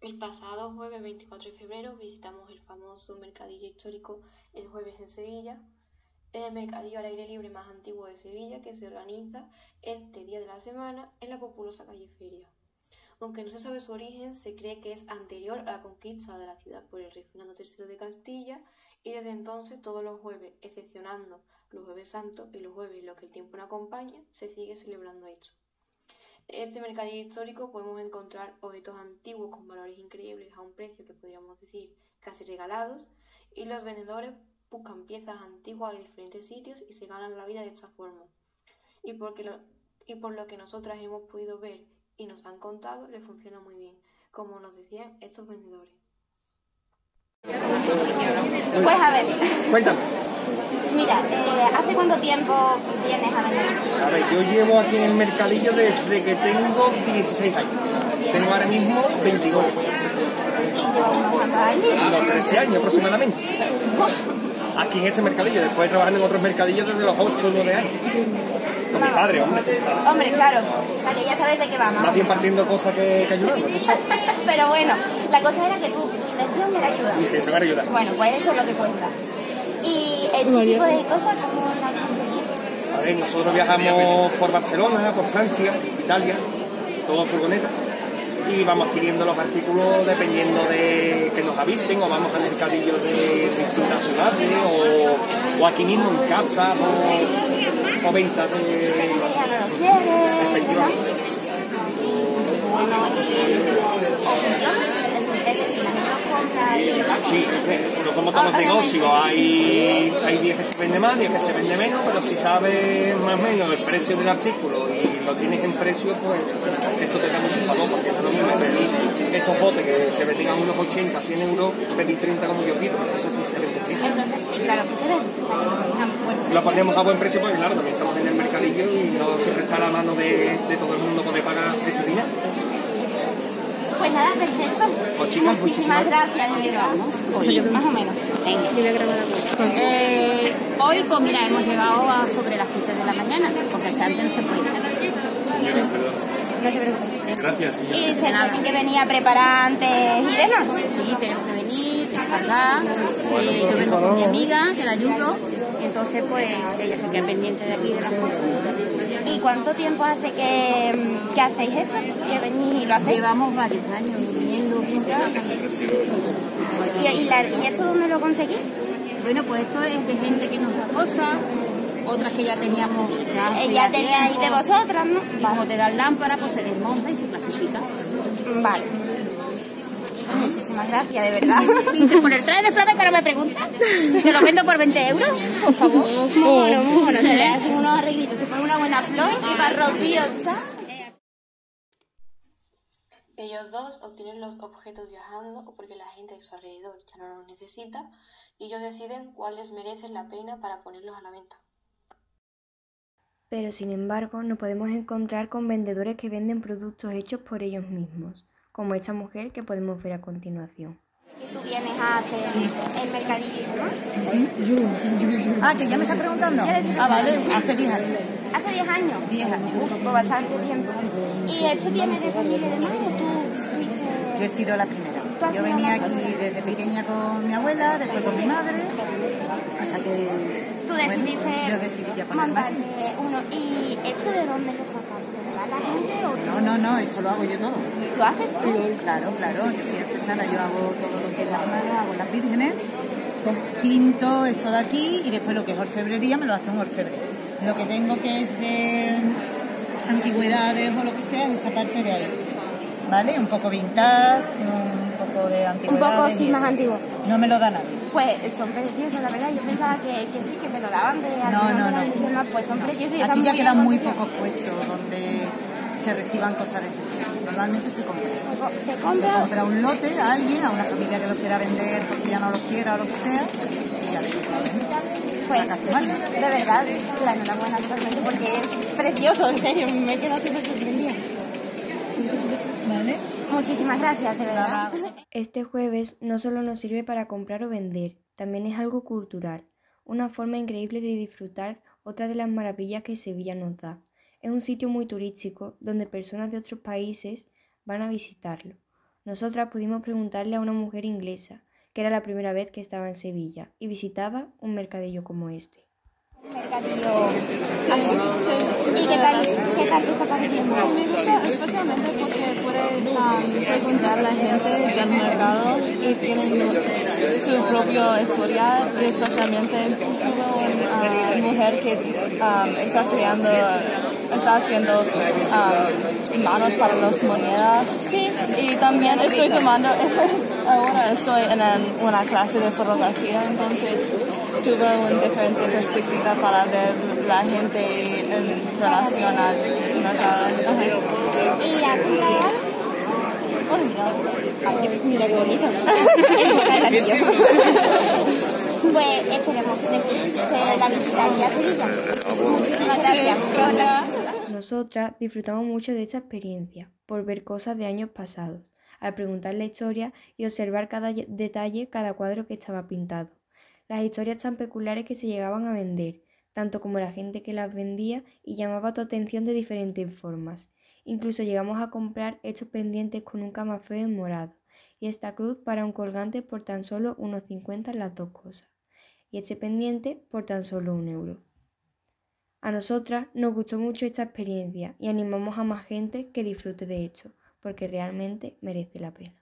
El pasado jueves 24 de febrero visitamos el famoso mercadillo histórico El Jueves en Sevilla, el mercadillo al aire libre más antiguo de Sevilla que se organiza este día de la semana en la populosa calle Feria. Aunque no se sabe su origen, se cree que es anterior a la conquista de la ciudad por el rey Fernando III de Castilla y desde entonces todos los jueves, excepcionando los jueves santos y los jueves en los que el tiempo no acompaña, se sigue celebrando esto. En este mercadillo histórico podemos encontrar objetos antiguos con valores increíbles a un precio que podríamos decir casi regalados y los vendedores buscan piezas antiguas de diferentes sitios y se ganan la vida de esta forma. Y, porque y por lo que nosotras hemos podido ver y nos han contado, le funciona muy bien, como nos decían estos vendedores. Pues a ver. Cuéntame. Mira, eh, ¿hace cuánto tiempo vienes a vender? A ver, yo llevo aquí en el mercadillo desde que tengo 16 años. Tengo ahora mismo 29. ¿Cuántos años? Unos 13 años aproximadamente. Aquí en este mercadillo, después de trabajar en otros mercadillos desde los 8 o 9 años. Con mi padre, hombre. Hombre, claro. O sea, que ya sabes de qué vamos. Más bien partiendo cosas que, que ayudando. Pero bueno, la cosa era que tú, tu intención era ayudar. Sí, sí, eso era ayudar. Bueno, pues eso es lo que cuenta. Y este tipo de cosas, ¿cómo las conseguís? A ver, nosotros viajamos por Barcelona, por Francia, Italia, todo furgoneta. Y vamos adquiriendo los artículos dependiendo de que nos avisen, o vamos al mercadillo de distintas ciudades, o, o aquí mismo en casa, o, o venta de. Efectivamente. Bueno, y Sí, no como todos los negocios, hay, hay días que se vende más, días que se vende menos, pero si sabes más o menos el precio del artículo y lo tienes en precio, pues eso te da mucho valor, porque no lo mismo pedir estos botes que se vendían a unos 80, 100 euros, pedir 30 como yo pido, eso sí se vende. Entonces sí, claro que se vende. Lo ponemos a buen precio porque claro, también estamos en el mercadillo y no siempre está a la mano de, de todo el mundo poder pagar ese dinero. Pues. Pues, chicas, muchísimas muchísimas gracias, de verdad. Sí, más o menos. Venga. Eh, hoy, pues mira, hemos llegado a sobre las 7 de la mañana, porque hasta antes no se puede. Señora, perdón. No se preocupe. Gracias, señora. Y se tienen que venir a preparar antes y demás. Sí, tenemos que venir, descargar. Eh, yo vengo con mi amiga, que la ayudo, entonces, pues, ella se queda pendiente de aquí de las cosas. ¿Y cuánto tiempo hace que, que hacéis esto? Que venís y lo hacéis. Llevamos varios años viniendo. ¿Y, y, la- ¿Y esto dónde lo conseguís? Bueno, pues esto es de gente que nos da cosas, otras que ya teníamos. Ya, tenía ahí de vosotras, ¿no? Como te dan lámpara, pues se desmonta y se clasifica. Vale. Muchísimas gracias, de verdad. Y por el traje de que ahora me preguntan, que lo vendo por 20 euros, por favor. Muy bueno, muy bueno. Se le hacen unos arreglitos, se pone una buena flor y va rocío, ¿sabes? Ellos dos obtienen los objetos viajando o porque la gente de su alrededor ya no los necesita y ellos deciden cuáles merecen la pena para ponerlos a la venta. Pero sin embargo, nos podemos encontrar con vendedores que venden productos hechos por ellos mismos, como esta mujer que podemos ver a continuación. Y tú vienes a hacer el mercadillo, ¿no? Ah, que ya me estás preguntando. Ah, vale, hace 10 años. Hace 10 años. 10 años. Uf, pues bastante tiempo. ¿Y esto viene de familia de más o tú Yo he sido la primera. Yo venía aquí desde pequeña con mi abuela, después con mi madre, hasta que Tú bueno, decidiste yo decidí aquí. uno. ¿Y esto de dónde lo sacas? ¿De la gente o No, no, no, esto lo hago yo todo. lo haces tú? Claro, claro, yo soy artesana, yo hago todo lo que es manos, hago las vírgenes, pinto esto de aquí y después lo que es orfebrería me lo hace un orfebre. Lo que tengo que es de antigüedades o lo que sea es esa parte de ahí. ¿Vale? Un poco vintage, un poco de Un antigüedades. poco y sí, más antiguo. No me lo da nadie. Pues son preciosos, la verdad. Yo pensaba que, que sí, que te lo daban de No, no, no. no. Pues son preciosos y Aquí ya quedan muy pocos puestos donde se reciban cosas de. Normalmente se compra. Se Se compra compra un lote a alguien, a una familia que lo quiera vender porque ya no lo quiera o lo que sea, y ya Pues, de verdad, la enhorabuena totalmente porque es precioso, en serio, me he quedado súper sorprendida. Muchísimas gracias, de verdad. Este jueves no solo nos sirve para comprar o vender, también es algo cultural, una forma increíble de disfrutar otra de las maravillas que Sevilla nos da. Es un sitio muy turístico donde personas de otros países van a visitarlo. Nosotras pudimos preguntarle a una mujer inglesa, que era la primera vez que estaba en Sevilla y visitaba un mercadillo como este. Mercadillo así. ¿Y qué tal, qué tal te está pareciendo? Sí, me gusta especialmente porque puedes um, preguntar a la gente del mercado y tienen su propia historia y especialmente una mujer que um, está creando, está haciendo um, imanos para las monedas Sí. y también estoy tomando, ahora estoy en una clase de fotografía, entonces tuve una diferente perspectiva para ver la gente en relación al mercado. ¿Y mira qué bonito. pues esperemos que la visita aquí a Sevilla. Muchísimas gracias. Nosotras disfrutamos mucho de esta experiencia por ver cosas de años pasados, al preguntar la historia y observar cada detalle, cada cuadro que estaba pintado. Las historias tan peculiares que se llegaban a vender, tanto como la gente que las vendía y llamaba tu atención de diferentes formas. Incluso llegamos a comprar estos pendientes con un camafeo en morado y esta cruz para un colgante por tan solo unos 50 las dos cosas y este pendiente por tan solo un euro. A nosotras nos gustó mucho esta experiencia y animamos a más gente que disfrute de esto, porque realmente merece la pena.